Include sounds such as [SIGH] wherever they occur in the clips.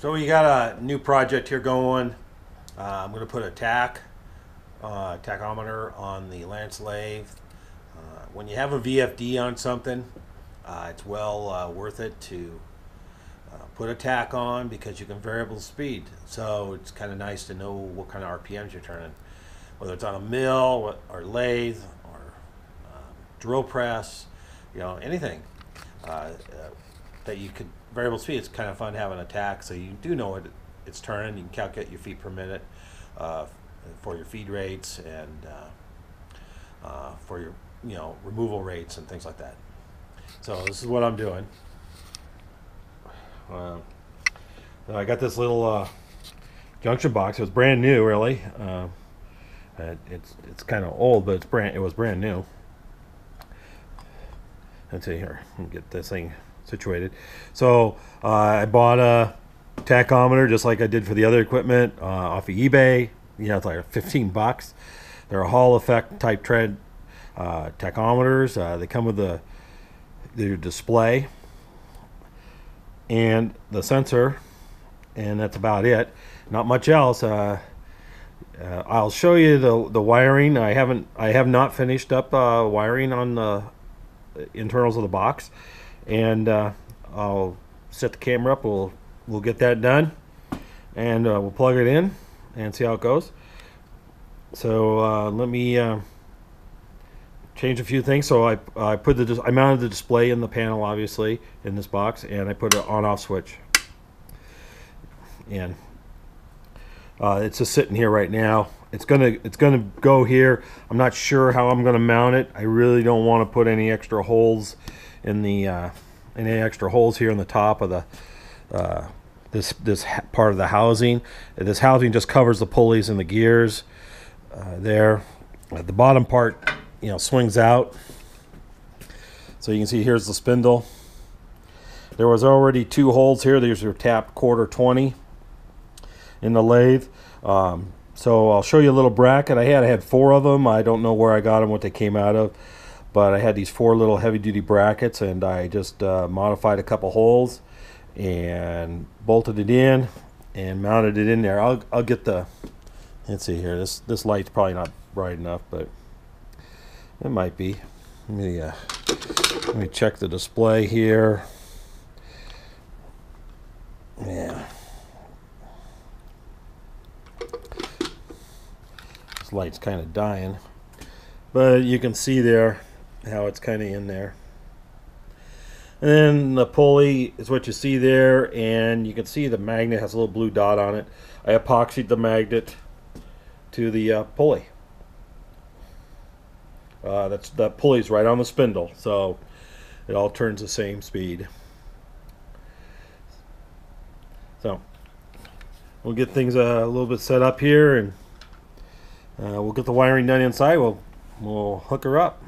So we got a new project here going. Uh, I'm going to put a tach, uh, tachometer on the Lance lathe. Uh, when you have a VFD on something, uh, it's well uh, worth it to uh, put a tach on because you can variable speed. So it's kind of nice to know what kind of RPMs you're turning, whether it's on a mill or lathe or um, drill press, you know, anything that you could variable speed. It's kind of fun having a tach, so you do know it, it's turning. You can calculate your feet per minute uh, for your feed rates and uh, uh, for your you know removal rates and things like that. So this is what I'm doing. Uh, I got this little uh, junction box. It was brand new, really. Uh, it, it's it's kind of old, but it's brand. It was brand new. Let's see here. Get this thing situated. So uh, I bought a tachometer just like I did for the other equipment uh, off of eBay. You know, it's like 15 bucks. They're a Hall effect type tread uh, tachometers. Uh, they come with the their display and the sensor, and that's about it. Not much else. Uh, uh, I'll show you the the wiring. I haven't I have not finished up uh, wiring on the internals of the box, and uh, I'll set the camera up. We'll we'll get that done, and uh, we'll plug it in and see how it goes. So uh, let me uh, change a few things. So I I put the I mounted the display in the panel, obviously, in this box, and I put an on-off switch. And uh, it's just sitting here right now. It's gonna it's gonna go here. I'm not sure how I'm gonna mount it. I really don't want to put any extra holes in the uh, any extra holes here in the top of the uh, this this part of the housing. This housing just covers the pulleys and the gears uh, there. Uh, the bottom part, you know, swings out. So you can see here's the spindle. There was already two holes here. These are tapped quarter 20 in the lathe. Um, so I'll show you a little bracket I had. I had four of them. I don't know where I got them, what they came out of, but I had these four little heavy-duty brackets, and I just uh, modified a couple holes and bolted it in and mounted it in there. I'll I'll get the. Let's see here. This this light's probably not bright enough, but it might be. Let me uh, let me check the display here. Yeah. This light's kind of dying. But you can see there how it's kind of in there. And then the pulley is what you see there, and you can see the magnet has a little blue dot on it. I epoxied the magnet to the uh, pulley. Uh, that's the pulley's right on the spindle, so it all turns the same speed. So we'll get things uh, a little bit set up here, and uh, we'll get the wiring done inside. We'll we'll hook her up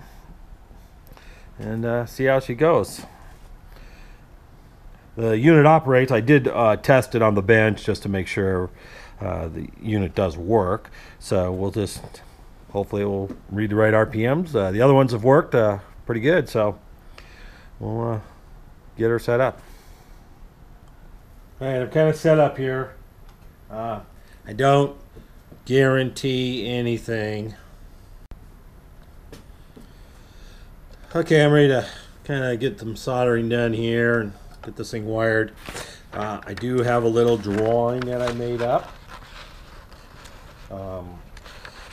and uh, see how she goes. The unit operates. I did uh, test it on the bench just to make sure uh, the unit does work. So we'll just hopefully it will read the right RPMs. Uh, the other ones have worked uh, pretty good, so we'll uh, get her set up. All right, I'm kind of set up here. I don't guarantee anything. Okay, I'm ready to kind of get some soldering done here and get this thing wired. Uh, I do have a little drawing that I made up. Um,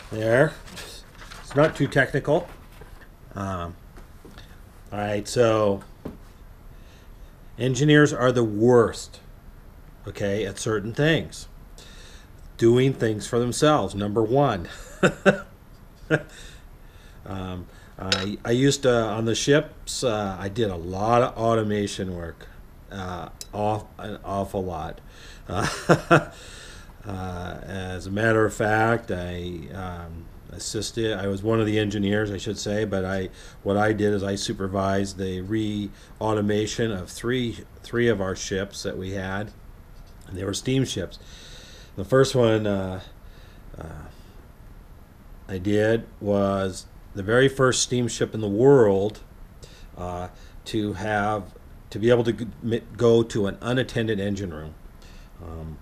there. It's not too technical. Um, all right, so engineers are the worst, okay, at certain things. Doing things for themselves, number one. [LAUGHS] um, I, I used to, on the ships, uh, I did a lot of automation work uh, off an awful lot. Uh, [LAUGHS] uh, as a matter of fact, I um, assisted. I was one of the engineers, I should say, but I what I did is I supervised the re-automation of three three of our ships that we had, and they were steamships. The first one uh, uh, I did was the very first steamship in the world uh, to have to be able to go to an unattended engine room. Um,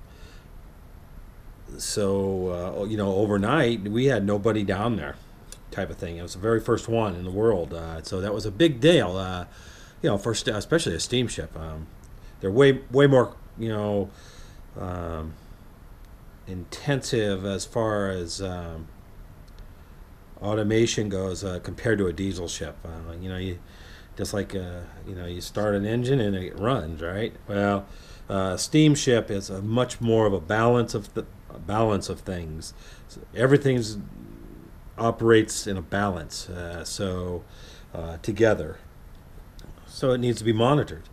so uh, you know, overnight we had nobody down there, type of thing. It was the very first one in the world, uh, so that was a big deal. Uh, you know, for st- especially a steamship. Um, they're way way more you know um, intensive as far as um, automation goes uh, compared to a diesel ship. Uh, you know, you just like uh, you know you start an engine and it runs, right? Well, uh, steamship is a much more of a balance of the balance of things. So everything's operates in a balance, uh, so uh, together. So it needs to be monitored.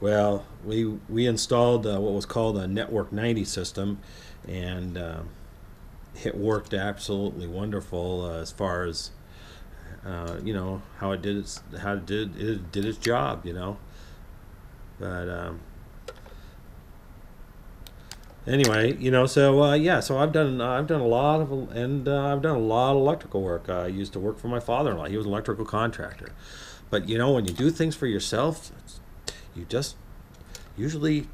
Well, we we installed uh, what was called a Network 90 system, and um, it worked absolutely wonderful uh, as far as uh, you know how it did its how it did it did its job. You know, but um, anyway, you know, so uh, yeah, so I've done I've done a lot of and uh, I've done a lot of electrical work. I used to work for my father-in-law. He was an electrical contractor. But you know, when you do things for yourself, you just usually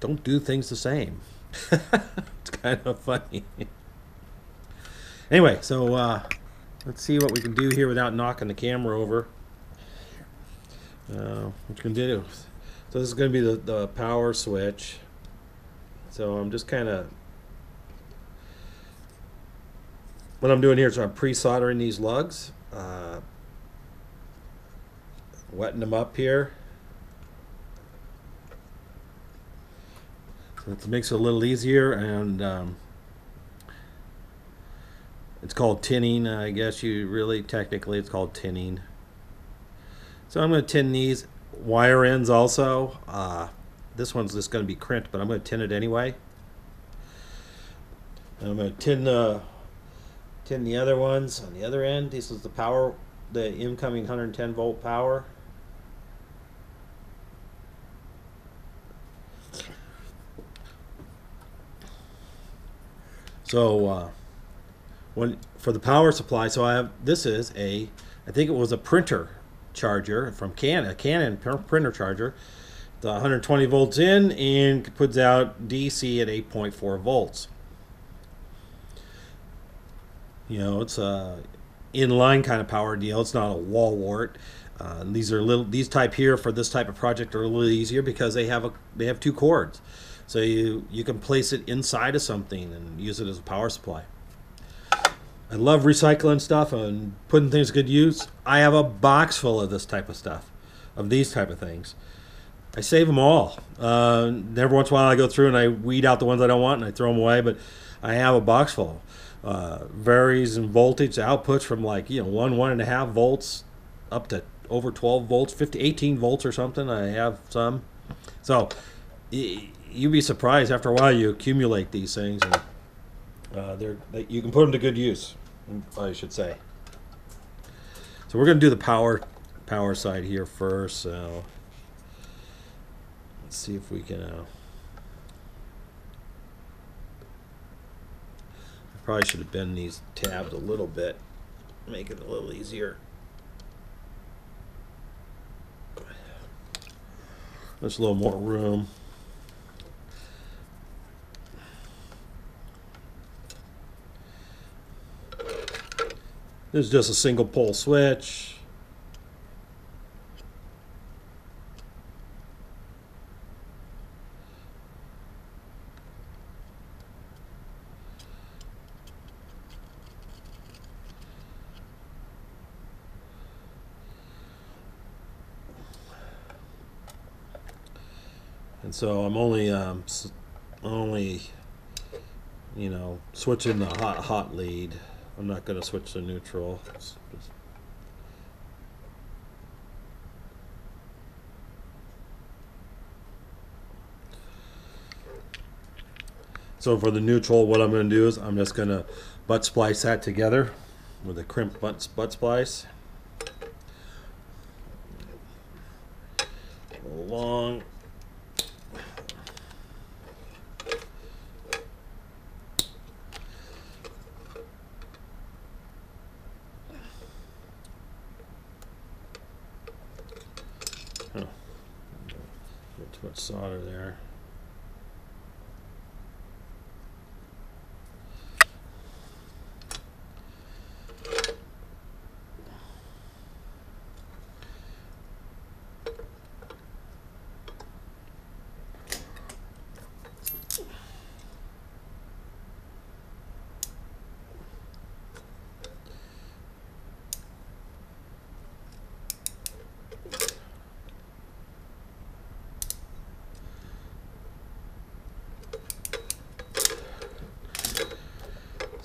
don't do things the same. [LAUGHS] it's kind of funny. anyway, so uh, let's see what we can do here without knocking the camera over. Uh, what you can do. So this is going to be the, the power switch. So I'm just kind of what I'm doing here is I'm pre-soldering these lugs, uh, wetting them up here. It makes it a little easier, and um, it's called tinning. I guess you really technically it's called tinning. So I'm going to tin these wire ends also. Uh, this one's just going to be crimped, but I'm going to tin it anyway. And I'm going to tin the tin the other ones on the other end. This is the power, the incoming 110 volt power. So uh, when for the power supply, so I have this is a I think it was a printer charger from Canon, a Canon printer charger. The 120 volts in and puts out DC at 8.4 volts. You know, it's a inline kind of power deal. It's not a wall wart. Uh, these are little these type here for this type of project are a little easier because they have a they have two cords. So you, you can place it inside of something and use it as a power supply. I love recycling stuff and putting things to good use. I have a box full of this type of stuff, of these type of things. I save them all. Uh, every once in a while I go through and I weed out the ones I don't want and I throw them away, but I have a box full. Uh, varies in voltage outputs from like, you know, one, one and a half volts up to over 12 volts, 50, 18 volts or something. I have some. So, you'd be surprised after a while you accumulate these things and uh, they're they, you can put them to good use I should say. So we're gonna do the power power side here first so let's see if we can uh, I probably should have bent these tabs a little bit make it a little easier. There's a little more room This is just a single pole switch. And so I'm only um, only you know switching the hot hot lead. I'm not going to switch to neutral. So for the neutral, what I'm going to do is I'm just going to butt splice that together with a crimp butt, butt splice. Long solder there.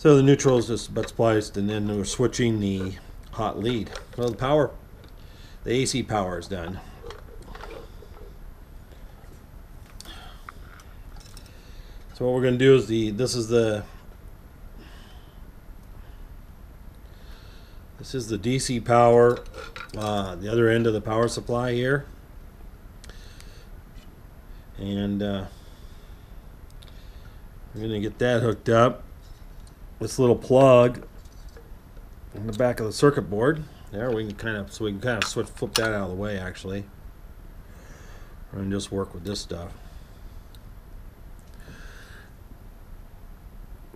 So the neutral is just about spliced, and then we're switching the hot lead. Well, the power, the AC power is done. So what we're going to do is the this is the this is the DC power, uh, the other end of the power supply here, and uh, we're going to get that hooked up. This little plug in the back of the circuit board. There, we can kind of so we can kind of switch flip that out of the way actually, and just work with this stuff.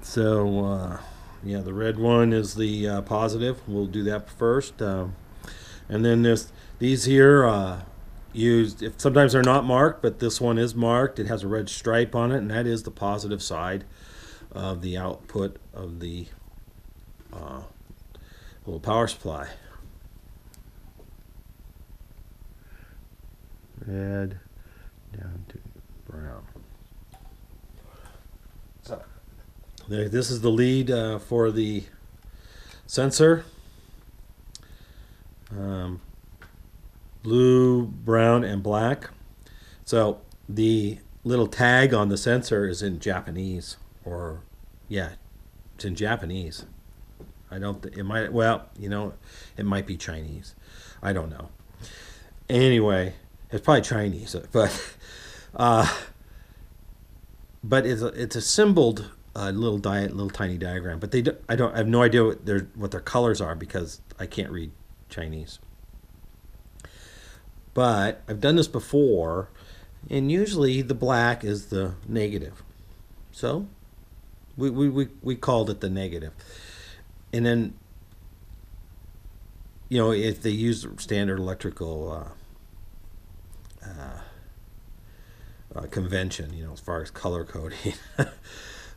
So, uh, yeah, the red one is the uh, positive. We'll do that first. Um, and then this, these here, uh, used, if sometimes they're not marked, but this one is marked. It has a red stripe on it, and that is the positive side of the output of the uh, little power supply. Red down to brown. So this is the lead uh, for the sensor. Um, blue, brown, and black. So the little tag on the sensor is in Japanese, or yeah, it's in Japanese. I don't. Th- it might. Well, you know, it might be Chinese. I don't know. Anyway, it's probably Chinese, [LAUGHS] but uh, but it's a, it's a symboled a little diet, little tiny diagram. But they, do, I don't, I have no idea what their what their colors are because I can't read Chinese. But I've done this before, and usually the black is the negative. So we we we, we called it the negative. and then you know if they use standard electrical. Uh, uh, uh, convention, you know, as far as color coding. [LAUGHS]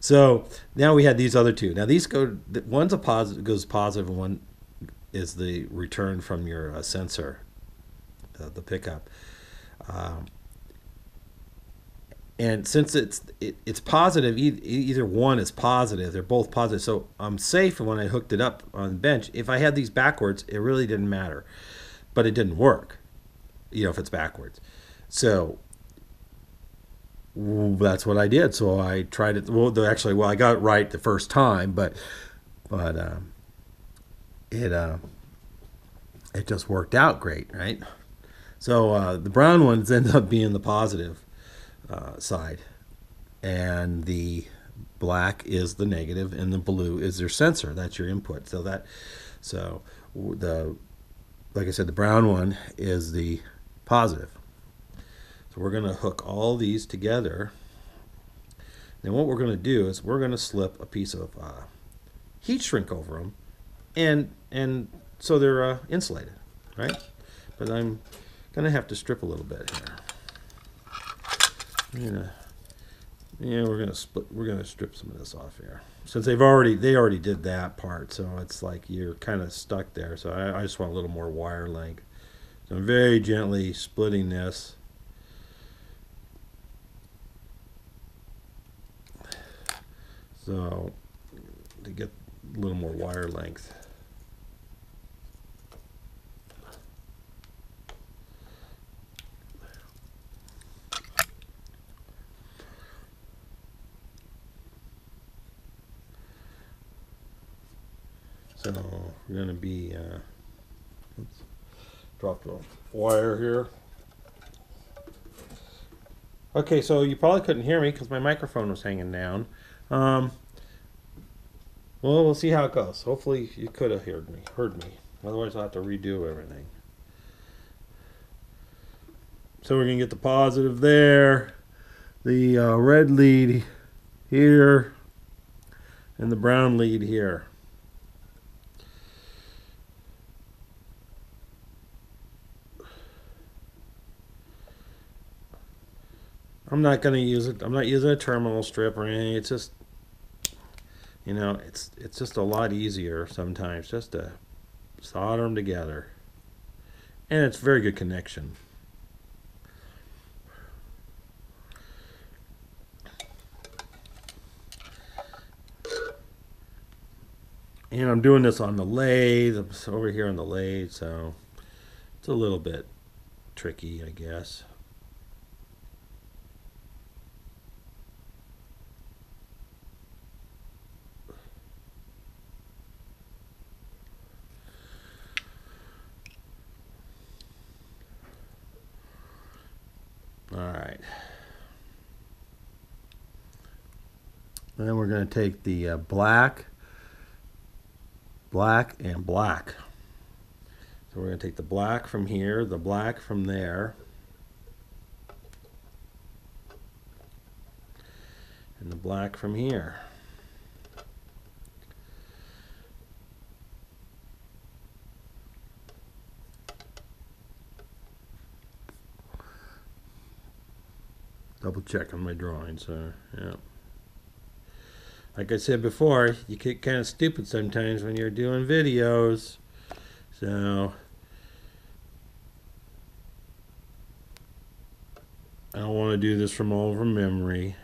So now we had these other two. Now these go. One's a positive, goes positive, and one is the return from your uh, sensor, the pickup. Um, and since it's it, it's positive, either one is positive. They're both positive, so I'm safe when I hooked it up on the bench. If I had these backwards, it really didn't matter, but it didn't work. You know, if it's backwards. So that's what I did. So I tried it. Well, actually, well, I got it right the first time, but but um, it uh, it just worked out great, right? So uh, the brown ones [LAUGHS] end up being the positive uh, side, and the black is the negative, and the blue is your sensor. That's your input. So that so the like I said, the brown one is the positive So we're going to hook all these together. Then what we're going to do is we're going to slip a piece of uh, heat shrink over them, and and so they're uh, insulated, right? But I'm going to have to strip a little bit here. Gonna, yeah, we're gonna split. We're gonna strip some of this off here since they've already they already did that part. So it's like you're kind of stuck there. So I, I just want a little more wire length. So I'm very gently splitting this. So to get a little more wire length. So we're going to be, uh, oops, drop the wire here. Okay, so you probably couldn't hear me because my microphone was hanging down. Um, well, we'll see how it goes. Hopefully, you could have heard me. Heard me. Otherwise, I'll have to redo everything. So we're gonna get the positive there, the uh, red lead here, and the brown lead here. I'm not going to use it. I'm not using a terminal strip or anything. It's just, you know, it's it's just a lot easier sometimes just to solder them together. And it's very good connection. And I'm doing this on the lathe. Over here on the lathe, so it's a little bit tricky, I guess. All right. Then we're going to take the uh, black, black, and black. So we're going to take the black from here, the black from there, and the black from here. Double check on my drawings, so yeah. Like I said before, you get kind of stupid sometimes when you're doing videos. So I don't want to do this from all from memory.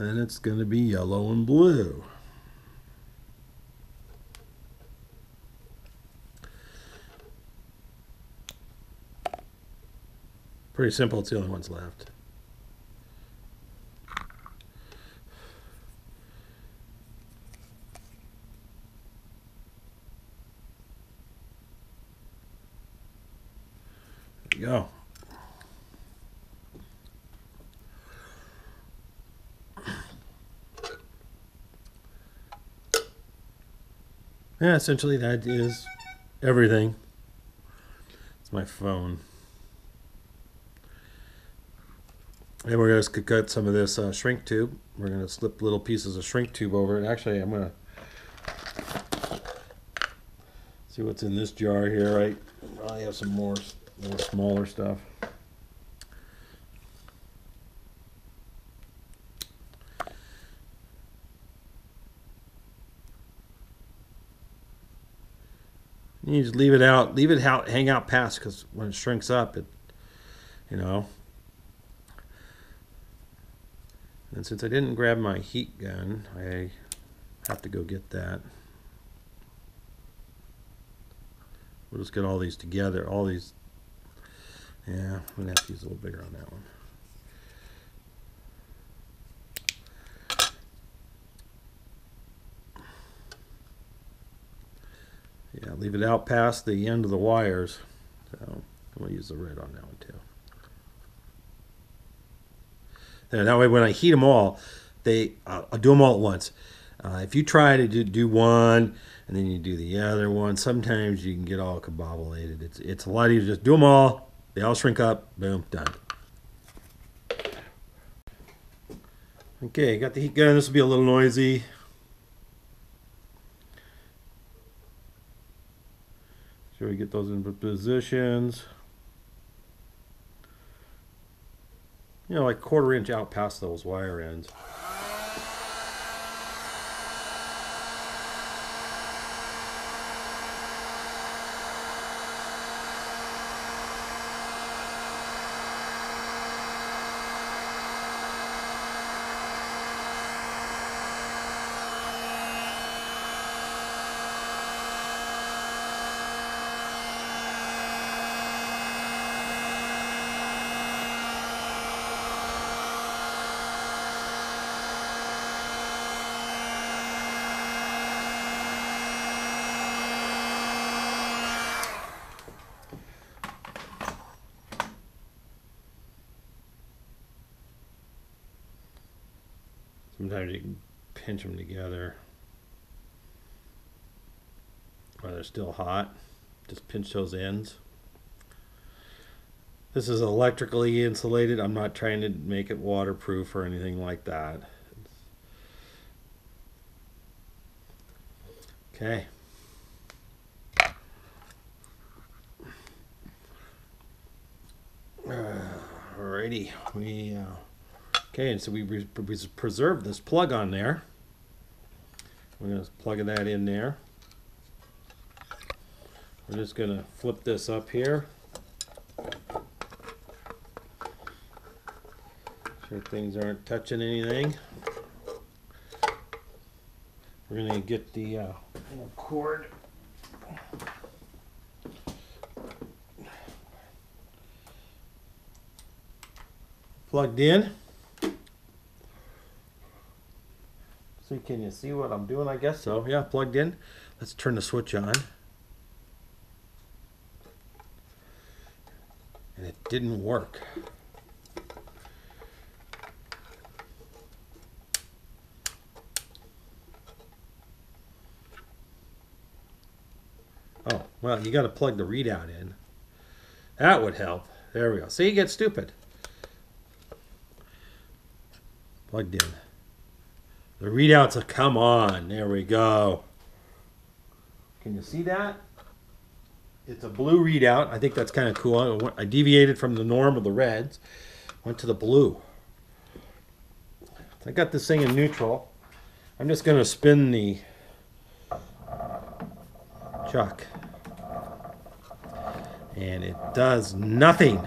and it's going to be yellow and blue. Pretty simple, it's the only ones left. There you go. Yeah, essentially that is everything. It's my phone. And we're going to cut some of this uh, shrink tube. We're going to slip little pieces of shrink tube over it. Actually, I'm going to see what's in this jar here. Right, probably have some more, more smaller stuff. You just leave it out, leave it out, hang out past because when it shrinks up, it, you know. And since I didn't grab my heat gun, I have to go get that. We'll just get all these together, all these. Yeah, I'm gonna have to use a little bigger on that one. Yeah, leave it out past the end of the wires. So to use the red on that one too. And that way when I heat them all, they I'll do them all at once. Uh, if you try to do, do one and then you do the other one, sometimes you can get all combobulated. It's, it's a lot easier. Just do them all. They all shrink up. Boom, done. Okay, got the heat gun. This will be a little noisy. Sure we get those in positions. You know, like quarter inch out past those wire ends. sometimes you can pinch them together while they're still hot. Just pinch those ends. This is electrically insulated. I'm not trying to make it waterproof or anything like that. Okay. [SIGHS] Alrighty, we. Uh, okay, and so we re- we preserved this plug on there. We're gonna plug that in there. We're just gonna flip this up here. Sure things aren't touching anything. We're gonna get the uh, little cord. Plugged in. See, can you see what I'm doing? I guess so. Yeah, plugged in. Let's turn the switch on. And it didn't work. Oh, well, you got to plug the readout in. That would help. There we go. See, you get stupid. Plugged in. The readouts are come on. There we go. Can you see that? It's a blue readout. I think that's kind of cool. I deviated from the norm of the reds, went to the blue. I got this thing in neutral. I'm just going to spin the chuck. And it does nothing.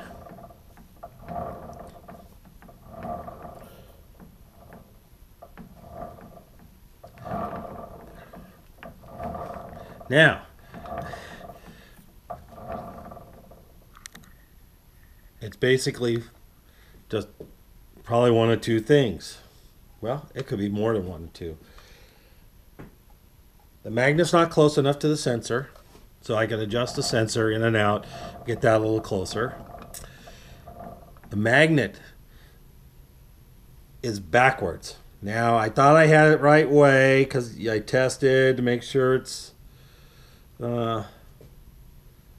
Now, it's basically just probably one of two things. Well, it could be more than one or two. The magnet's not close enough to the sensor, so I can adjust the sensor in and out, get that a little closer. The magnet is backwards. Now, I thought I had it right way because I tested to make sure it's uh,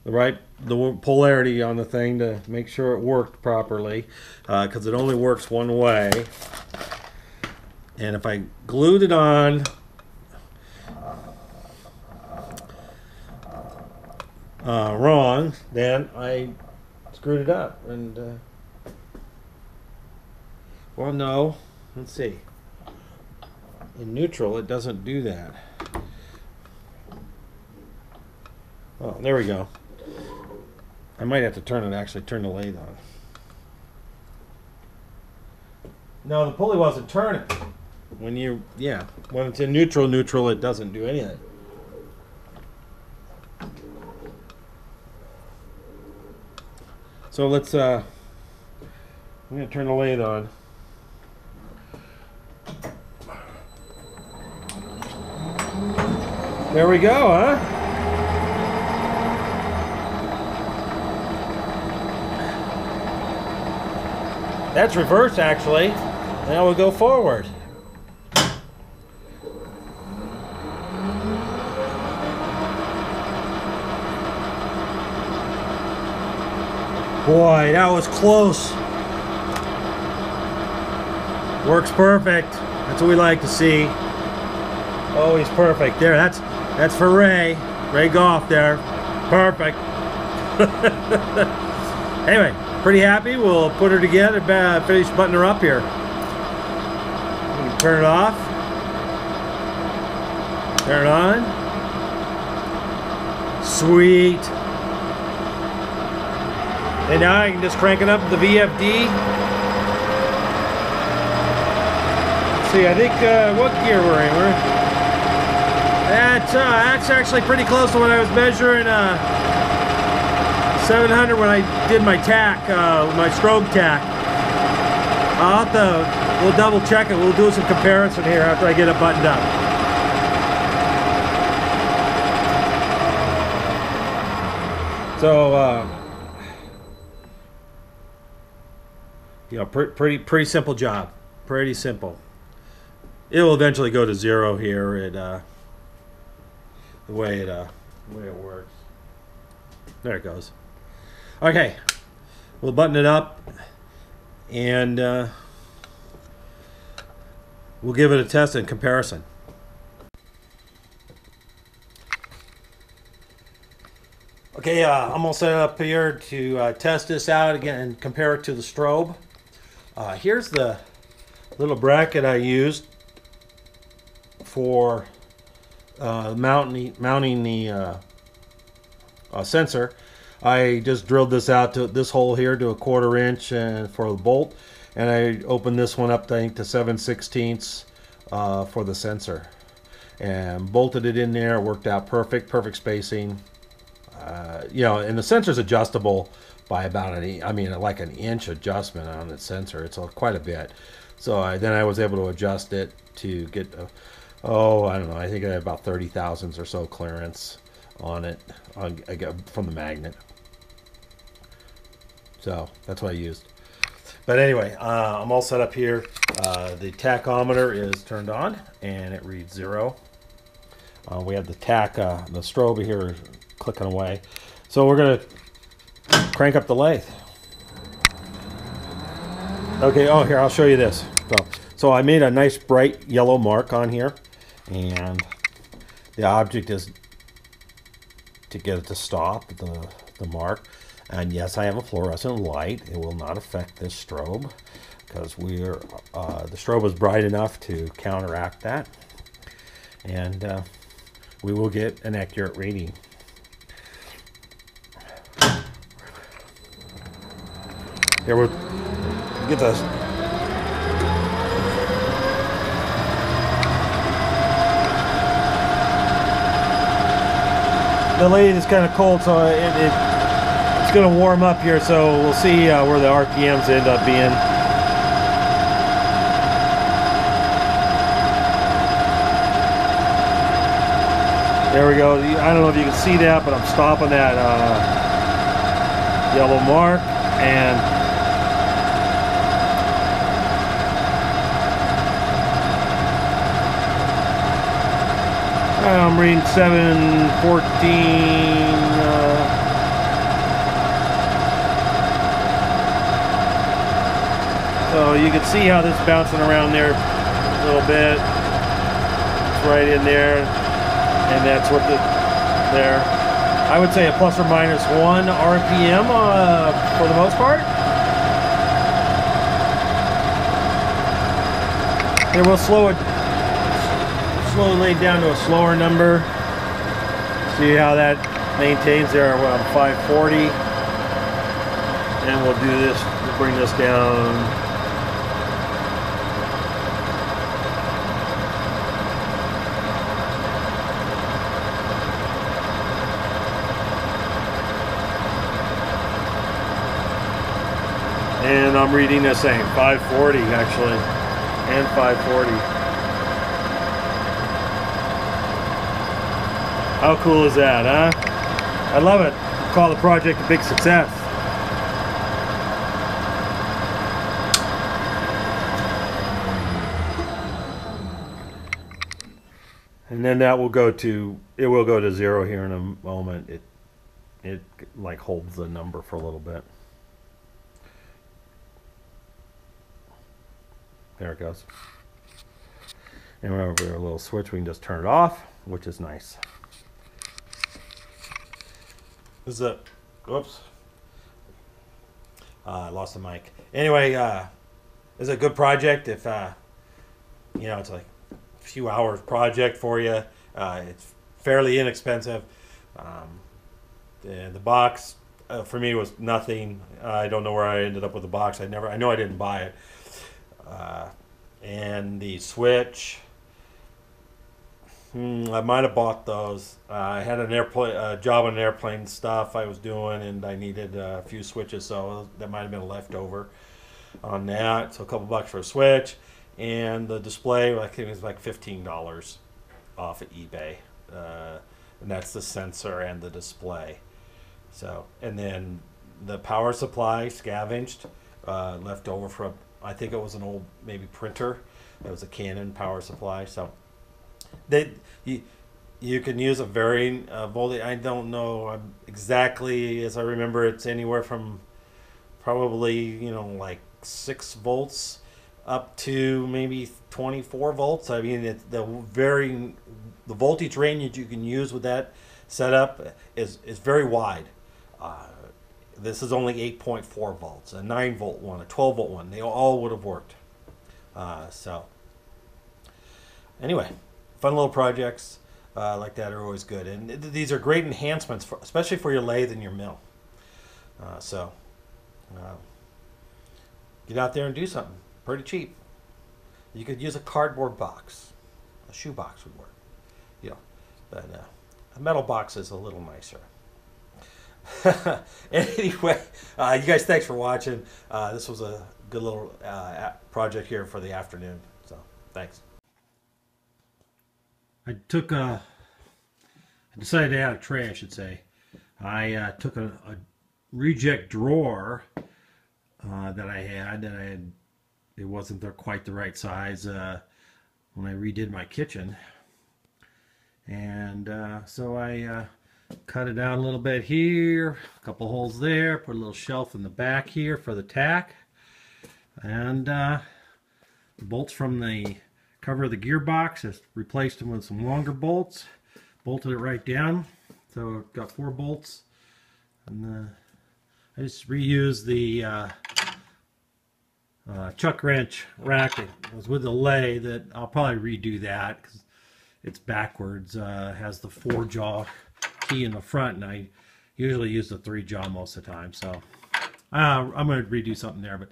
the right the polarity on the thing to make sure it worked properly because uh, it only works one way. And if I glued it on uh, wrong then I screwed it up and uh, well no let's see. In neutral it doesn't do that Oh, there we go. I might have to turn it, actually turn the lathe on. No, the pulley wasn't turning. When you, yeah, when it's in neutral, neutral, it doesn't do anything. So let's, uh, I'm going to turn the lathe on. There we go, huh? That's reverse actually. Now we go forward. Boy, that was close. Works perfect. That's what we like to see. Oh, he's perfect. There, that's that's for Ray. Ray Goff there. Perfect. [LAUGHS] anyway, pretty happy. We'll put her together, finish buttoning her up here. Turn it off. Turn it on. Sweet. And now I can just crank it up the VFD. Let's see, I think, uh, what gear we're in? We're, that's, uh, that's actually pretty close to what I was measuring, uh, 700 when I did my tach, uh, my strobe tach. I'll have to, we'll double check it. We'll do some comparison here after I get it buttoned up. So, uh, you know, pr pretty pretty simple job. Pretty simple. It will eventually go to zero here. It uh, the way it uh, the way it works. There it goes. Okay, we'll button it up and uh, we'll give it a test and comparison. Okay, uh, I'm gonna set it up here to uh, test this out again and compare it to the strobe. Uh, here's the little bracket I used for uh, mounting, mounting the uh, sensor. I just drilled this out to this hole here to a quarter inch and for the bolt and I opened this one up I think to 7 16ths uh, for the sensor. And bolted it in there worked out perfect perfect spacing. Uh, you know and the sensor's adjustable by about an I mean like an inch adjustment on the sensor. It's quite a bit. So I, then I was able to adjust it to get a, oh I don't know I think I had about 30 thousandths or so clearance on it on, from the magnet so that's what I used. But anyway, uh, I'm all set up here. Uh, the tachometer is turned on and it reads zero. Uh, we have the tach, uh, the strobe here clicking away. So we're going to crank up the lathe. Okay, oh here, I'll show you this. So, so I made a nice bright yellow mark on here and the object is to get it to stop the, the mark. And yes, I have a fluorescent light. It will not affect this strobe because we're uh, the strobe is bright enough to counteract that. And uh, we will get an accurate reading. Here we'll get this. The lathe is kind of cold, so it, it going to warm up here, so we'll see uh, where the RPMs end up being. There we go. I don't know if you can see that, but I'm stopping that uh, yellow mark and I'm reading 714 So you can see how this bouncing around there a little bit. It's right in there. And that's what the, there. I would say a plus or minus one RPM uh, for the most part. It will slow it, slowly down to a slower number. See how that maintains there around 540. And we'll do this, bring this down and I'm reading the same 540 actually. And 540 how cool is that huh? I love it. Call the project a big success. And then that will go to it will go to zero here in a moment. It it like holds the number for a little bit There it goes. And over a little switch, we can just turn it off, which is nice. This is a, whoops. Uh, I lost the mic. Anyway, uh, a good project. If, uh, you know, it's like a few hours project for you. Uh, it's fairly inexpensive. Um, the, the box uh, for me was nothing. I don't know where I ended up with the box. I never, I know I didn't buy it uh, and the Switch. Hmm, I might have bought those. Uh, I had an airplane uh, job on airplane stuff I was doing, and I needed a few switches, so that might have been a leftover on that. So a couple bucks for a switch, and the display I think it was like fifteen dollars off at eBay, uh, and that's the sensor and the display. So and then the power supply scavenged, uh, left over from I think it was an old maybe printer. It was a Canon power supply. So they you you can use a varying uh, voltage. I don't know exactly as I remember. It's anywhere from probably you know like six volts up to maybe 24 volts. I mean, it's the very the voltage range you can use with that setup is is very wide. Uh, this is only 8.4 volts, a 9 volt one, a 12 volt one. They all would have worked. Uh, so, anyway, fun little projects uh, like that are always good. And th- these are great enhancements, for, especially for your lathe and your mill. Uh, so, uh, get out there and do something. Pretty cheap. You could use a cardboard box. A shoe box would work. You know, but uh, a metal box is a little nicer. [LAUGHS] anyway, uh, you guys, thanks for watching. Uh, this was a good little uh, project here for the afternoon. So, thanks. I took a. I decided to add a tray, I should say. I uh, took a, a reject drawer uh, that I had that I had. It wasn't quite the right size uh, when I redid my kitchen, and uh, so I uh, cut it out a little bit here, a couple holes there, put a little shelf in the back here for the tach, and uh, the bolts from the cover of the gearbox. Just replaced them with some longer bolts, bolted it right down. So I've got four bolts, and uh, I just reused the uh, uh, chuck wrench rack that was with the lathe. That I'll probably redo that because it's backwards. Uh, has the four jaw key in the front, and I usually use the three jaw most of the time. So uh, I'm going to redo something there. But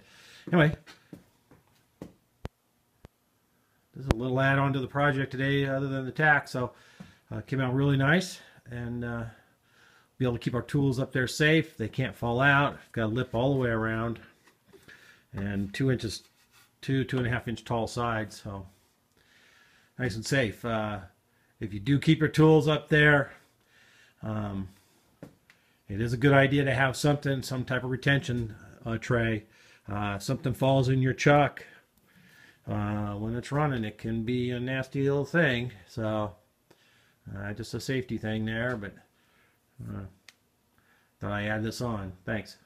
anyway, this is a little add-on to the project today, other than the tach. So uh, came out really nice, and uh, be able to keep our tools up there safe. They can't fall out. Got a lip all the way around, and two inches, two two and a half inch tall sides. So nice and safe. Uh, if you do keep your tools up there, um, it is a good idea to have something, some type of retention uh, tray. Uh, something falls in your chuck uh, when it's running, it can be a nasty little thing. So, uh, just a safety thing there, but uh, thought I add this on. Thanks.